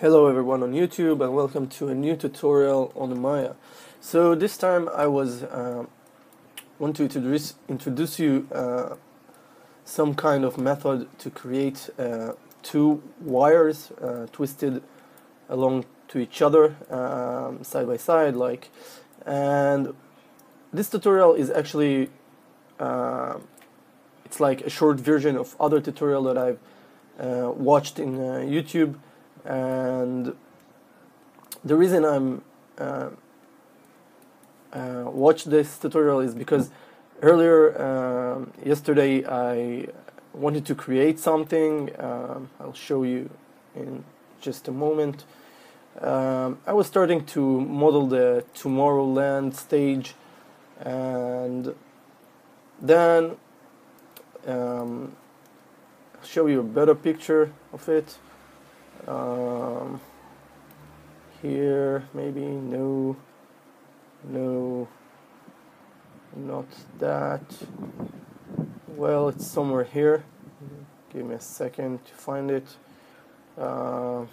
Hello everyone on YouTube and welcome to a new tutorial on Maya. So this time I was uh, want to introduce, introduce you uh, some kind of method to create uh, two wires uh, twisted along to each other um, side by side like and this tutorial is actually uh, it's like a short version of other tutorial that I've uh, watched in YouTube and the reason I'm uh, uh, watch this tutorial is because earlier uh, yesterday I wanted to create something um, I'll show you in just a moment. Um, I was starting to model the Tomorrowland stage and then um, show you a better picture of it um, here maybe no no not that. Well it's somewhere here. Give me a second to find it. Uh,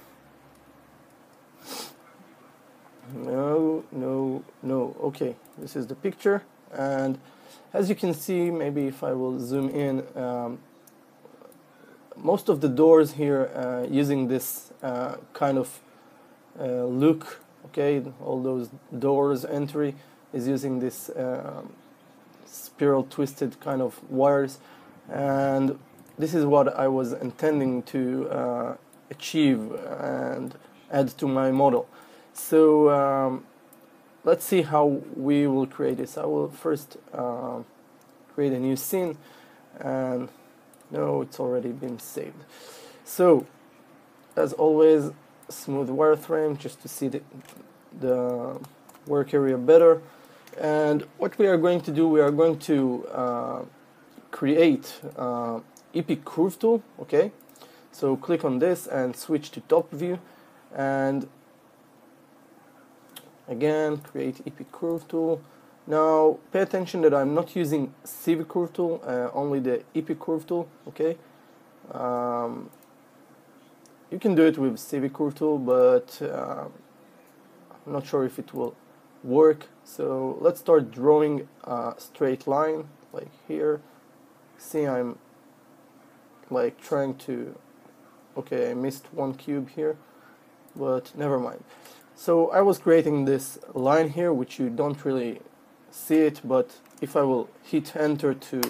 no no no. Okay this is the picture. And as you can see maybe if I will zoom in um, most of the doors here uh, using this uh, kind of uh, look okay all those doors entry is using this um, spiral twisted kind of wires. And this is what I was intending to uh, achieve and add to my model. So um, let's see how we will create this. I will first uh, create a new scene and no it's already been saved. So as always smooth wireframe just to see the, the work area better. And what we are going to do we are going to uh, create uh, EP curve tool okay? So click on this and switch to top view. And again create EP curve tool now pay attention that I'm not using CV curve tool, uh, only the EP curve tool, okay? Um, you can do it with CV curve tool, but uh, I'm not sure if it will work. So let's start drawing a straight line, like here. See, I'm like trying to, okay, I missed one cube here, but never mind. So I was creating this line here, which you don't really see it, but if I will hit enter to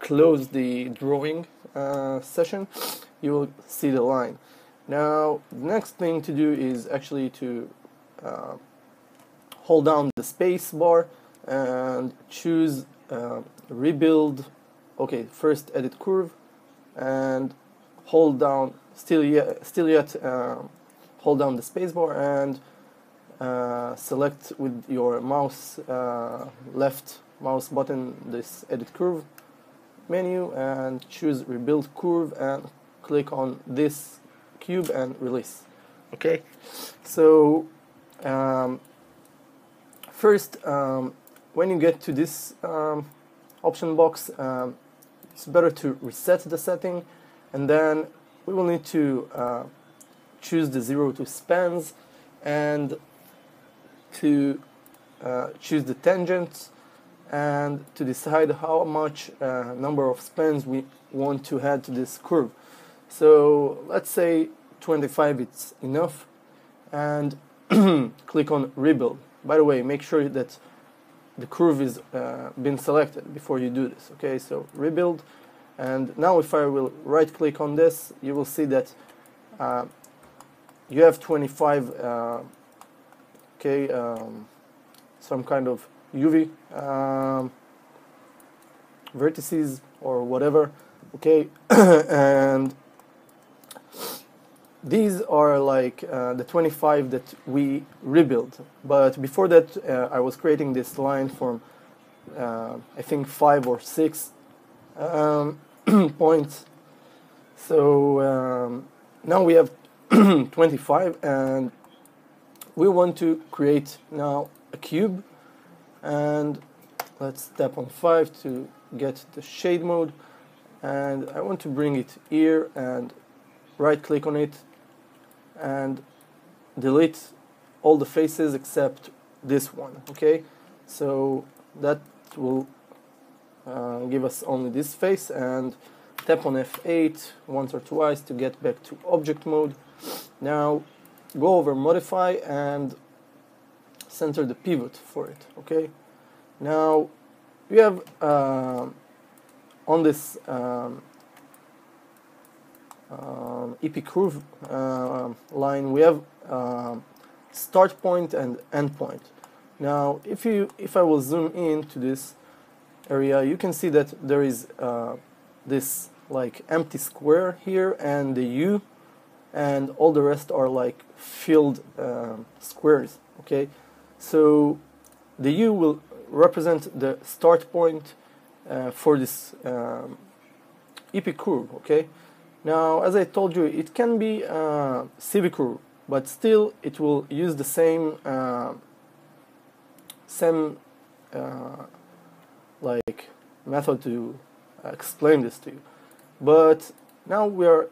close the drawing uh, session, you will see the line. Now, the next thing to do is actually to uh, hold down the space bar and choose uh, rebuild. Okay, first edit curve and hold down still yet still yet uh, hold down the space bar and select with your mouse uh, left mouse button this edit curve menu and choose rebuild curve and click on this cube and release. Okay? So um, first um, when you get to this um, option box um, it's better to reset the setting and then we will need to uh, choose the zero to spans and to uh, choose the tangents and to decide how much uh, number of spans we want to add to this curve. So let's say 25 it's enough and click on rebuild. By the way, make sure that the curve is uh, been selected before you do this. Okay, so rebuild and now if I will right click on this you will see that uh, you have 25 uh, okay, um, some kind of UV um, vertices or whatever, okay, and these are like uh, the 25 that we rebuild. But before that, uh, I was creating this line from uh, I think five or six um, points. So um, now we have 25 and we want to create now a cube and let's tap on 5 to get the shade mode. And I want to bring it here and right click on it and delete all the faces except this one okay? So that will uh, give us only this face and tap on F8 once or twice to get back to object mode. Now go over modify and center the pivot for it okay? Now we have uh, on this um, um, EP curve uh, line we have uh, start point and end point. Now if you if I will zoom in to this area you can see that there is uh, this like empty square here and the U and all the rest are like filled um, squares okay? So the U will represent the start point uh, for this um, EP curve okay? Now as I told you it can be uh, CV curve but still it will use the same uh, same uh, like method to explain this to you. But now we are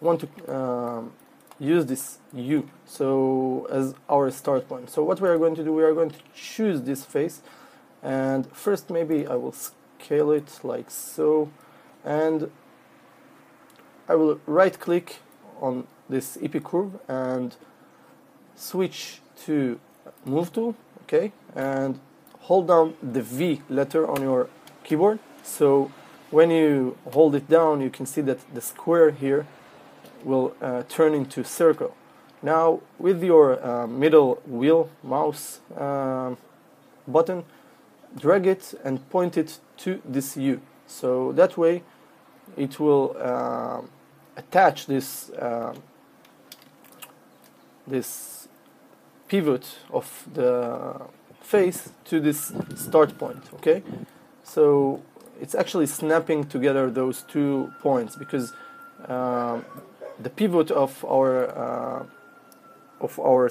want to um, use this u so as our start point. So what we are going to do we are going to choose this face and first maybe I will scale it like so and I will right click on this EP curve and switch to move tool okay? And hold down the V letter on your keyboard. So when you hold it down you can see that the square here will uh, turn into circle. Now with your uh, middle wheel mouse uh, button, drag it and point it to this U. So that way it will uh, attach this uh, this pivot of the face to this start point okay so it's actually snapping together those two points because the pivot of our uh, of our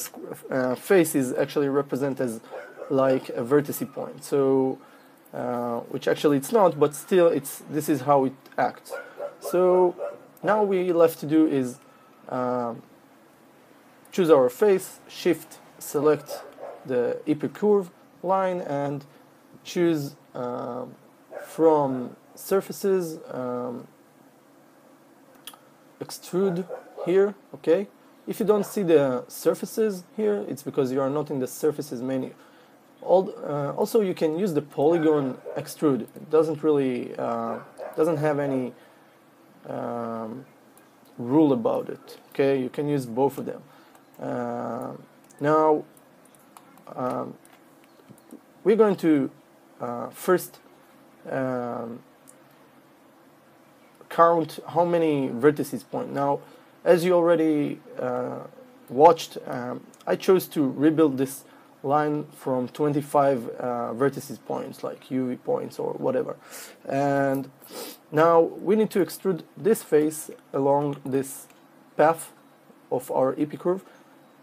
uh, face is actually represented as like a vertex point. So, uh, which actually it's not, but still, it's this is how it acts. So now we left to do is um, choose our face, shift, select the EP curve line, and choose um, from surfaces. Um, extrude here okay? If you don't see the surfaces here it's because you are not in the surfaces menu. All, uh, also you can use the polygon extrude. It doesn't really uh, doesn't have any um, rule about it okay? You can use both of them. Uh, now um, we're going to uh, first um, count how many vertices point. Now, as you already uh, watched, um, I chose to rebuild this line from 25 uh, vertices points, like UV points or whatever. And now we need to extrude this face along this path of our EP curve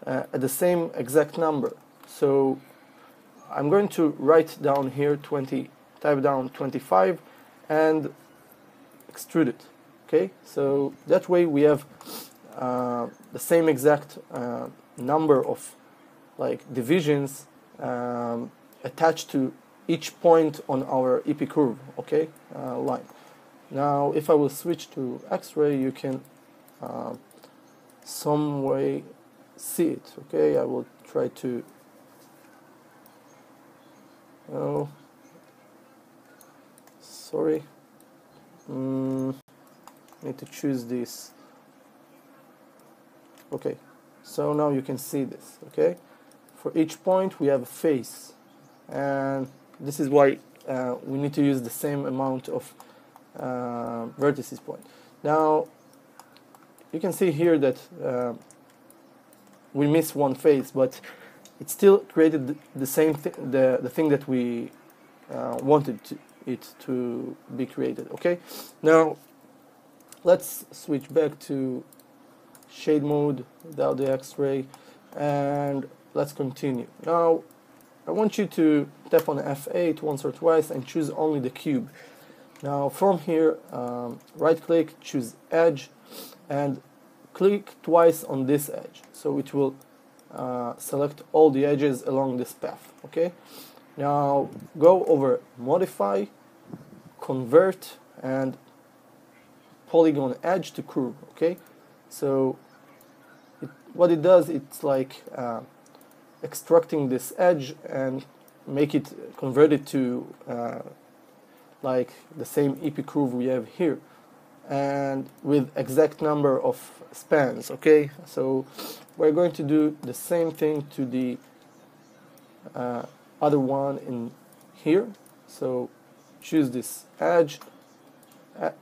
uh, at the same exact number. So I'm going to write down here 20, type down 25 and extrude it okay? So that way we have uh, the same exact uh, number of like divisions um, attached to each point on our EP curve okay uh, line. Now if I will switch to x-ray you can uh, some way see it okay? I will try to oh sorry mm, need to choose this. Okay so now you can see this okay? For each point we have a face and this is why uh, we need to use the same amount of uh, vertices point. Now you can see here that uh, we miss one face but it still created the same thing the, the thing that we uh, wanted to, it to be created okay? Now let's switch back to shade mode without the x-ray and let's continue. Now I want you to tap on F8 once or twice and choose only the cube. Now from here um, right click choose edge and click twice on this edge. So it will uh, select all the edges along this path okay now go over modify convert and polygon edge to curve okay? So it, what it does it's like uh, extracting this edge and make it convert it to uh, like the same EP curve we have here and with exact number of spans okay? So we're going to do the same thing to the uh, other one in here. So choose this edge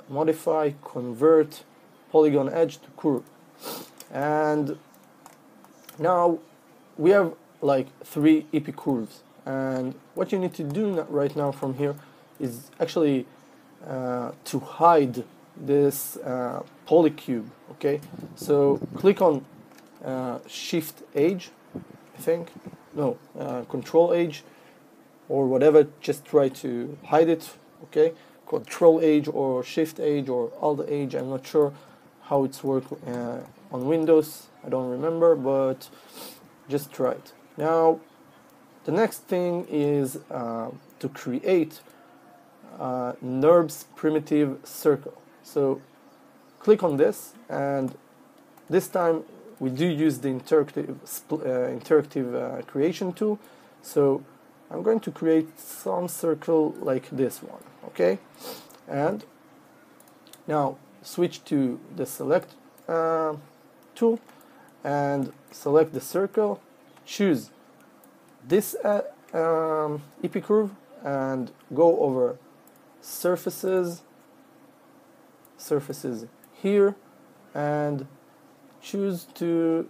modify convert polygon edge to curve. And now we have like three EP curves. And what you need to do right now from here is actually uh, to hide this uh, polycube okay? So click on uh, shift edge I think. No uh, control edge or whatever just try to hide it okay control age or shift age or alt age, I'm not sure how it's work uh, on Windows I don't remember but just try it now the next thing is uh, to create uh, NURBS primitive circle. So click on this and this time we do use the interactive, uh, interactive uh, creation tool. So I'm going to create some circle like this one, okay? And now switch to the select uh, tool and select the circle, choose this uh, um, EP curve and go over surfaces surfaces here and choose to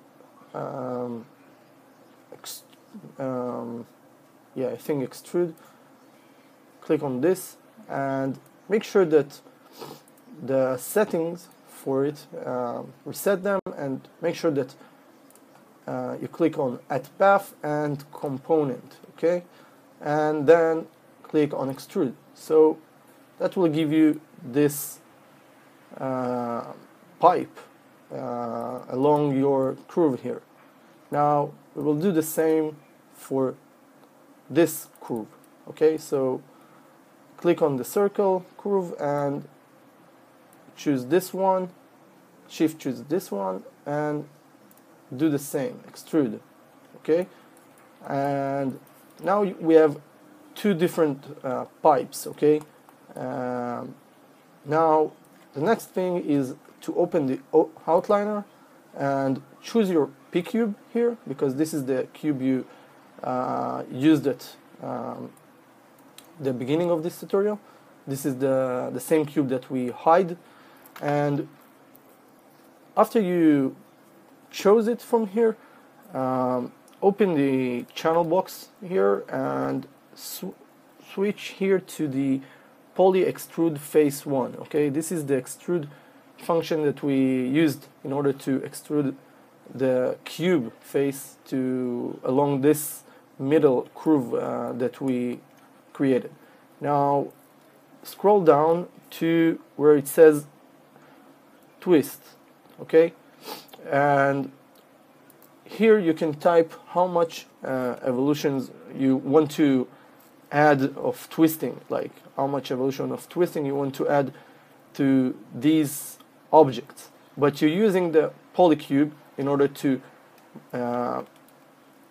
um, um, yeah I think extrude click on this and make sure that the settings for it uh, reset them and make sure that uh, you click on add path and component okay? And then click on extrude. So that will give you this uh, pipe uh, along your curve here. Now we will do the same for this curve okay? So click on the circle curve and choose this one shift choose this one and do the same extrude okay? And now we have two different uh, pipes okay? Um, now the next thing is to open the outliner and choose your P cube here because this is the cube you used at um, the beginning of this tutorial. This is the the same cube that we hide. And after you chose it from here um, open the channel box here and sw switch here to the poly extrude face 1 okay? This is the extrude function that we used in order to extrude the cube face to along this middle curve uh, that we created. Now scroll down to where it says twist okay? And here you can type how much uh, evolutions you want to add of twisting like how much evolution of twisting you want to add to these objects. But you're using the polycube in order to uh,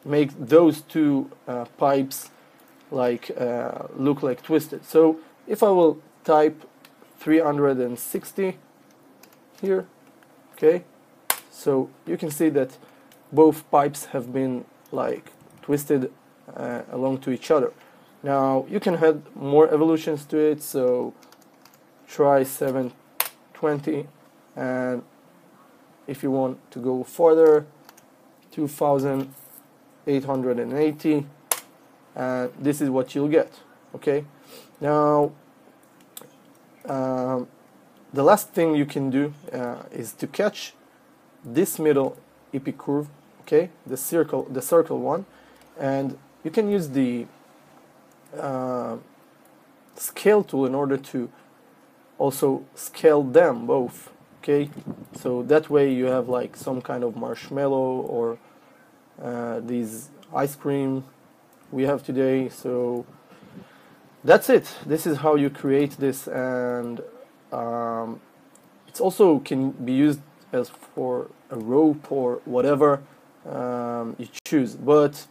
make those two uh, pipes like uh, look like twisted. So if I will type 360 here okay? So you can see that both pipes have been like twisted uh, along to each other. Now you can add more evolutions to it so try 720 and if you want to go further 2880 and this is what you'll get okay now um, the last thing you can do uh, is to catch this middle EP curve, okay, the circle, the circle one, and you can use the uh, scale tool in order to also scale them both, okay. So that way you have like some kind of marshmallow or these ice cream we have today. So that's it. This is how you create this, and um, it's also can be used as for a rope or whatever um, you choose. But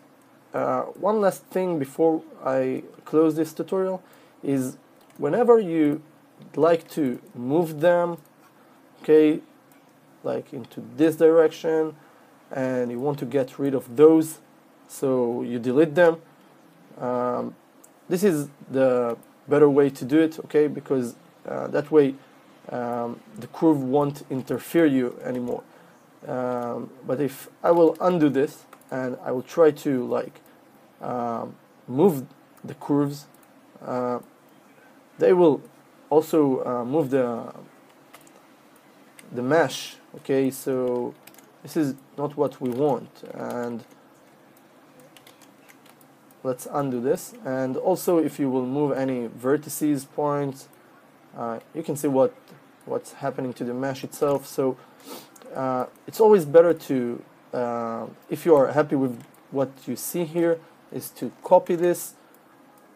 uh, one last thing before I close this tutorial is whenever you like to move them, okay, like into this direction, and you want to get rid of those, so you delete them. Um, this is the better way to do it, okay, because uh, that way um, the curve won't interfere you anymore. Um, but if I will undo this and I will try to like um, move the curves, uh, they will also uh, move the the mesh. Okay, so this is not what we want, and let's undo this. And also, if you will move any vertices points, uh, you can see what what's happening to the mesh itself. So uh, it's always better to, uh, if you are happy with what you see here, is to copy this,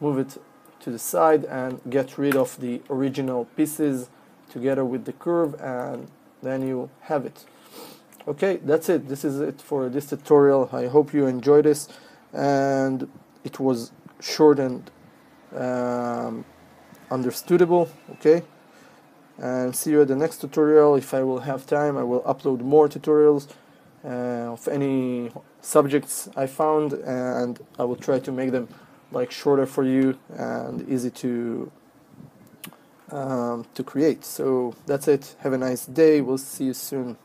move it to the side and get rid of the original pieces together with the curve and then you have it. Okay, that's it. This is it for this tutorial. I hope you enjoyed this and it was short and um, understandable. Okay and see you at the next tutorial if I will have time I will upload more tutorials uh, of any subjects I found and I will try to make them like shorter for you and easy to um, to create so that's it have a nice day we'll see you soon